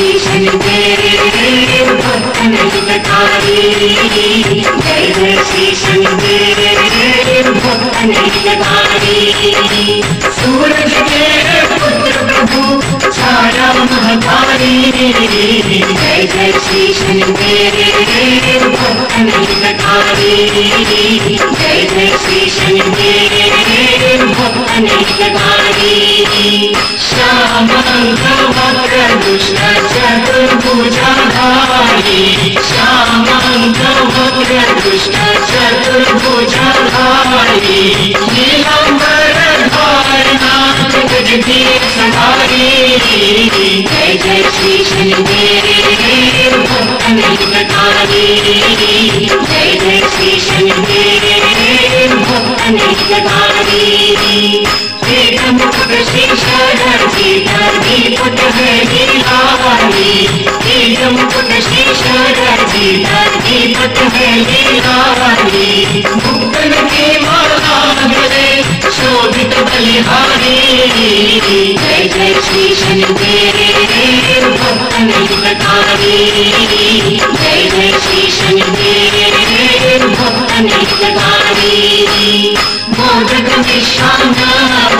श्री शनिदेव भक्तन हितकारी जय जय श्री शनिदेव भक्तन हितकारी सूरज के पुत्र प्रभु, छाया महतारी जय जय श्री शनिदेव भक्तन हितकारी जय जय श्री शनिदेव भक्तन हितकारी चतुर्भुजाधारी श्यामङ्गवक्र दुष्ट चतुर्भुजाधारी नीलाम्बर धारनाथ जगदी सवारी जय जय श्री शनिदेव भक्तन हितकारी जय जय श्री शनिदेव भक्तन मुकुट शीशर जीतर दीपक है लीलावाली तेज मुकुट शीशर जीतर दीपक है लीलावाली मुक्तन के माला शोभित बलिहारी जय जय श्री श्री शनिदेव भक्तन मोदक मोदक प्यारी जय जय श्री श्री शनिदेव भक्तन हितकारी देवदन जड़ी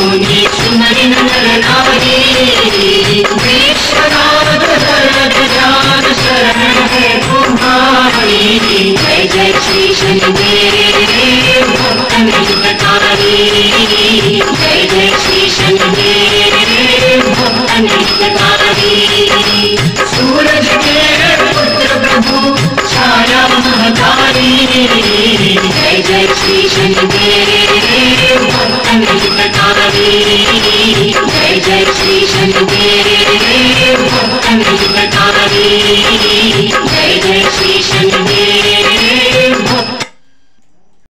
मुनि नरनारी विश्वनाथ जान शरण है जय जय श्री शनिदेव भक्तन हितकारी जय जय श्री शनिदेव भक्तन हितकारी सूरज के पुत्र प्रभु छाया महतारी जय जय श्री शनिदेव जय जय श्री शनि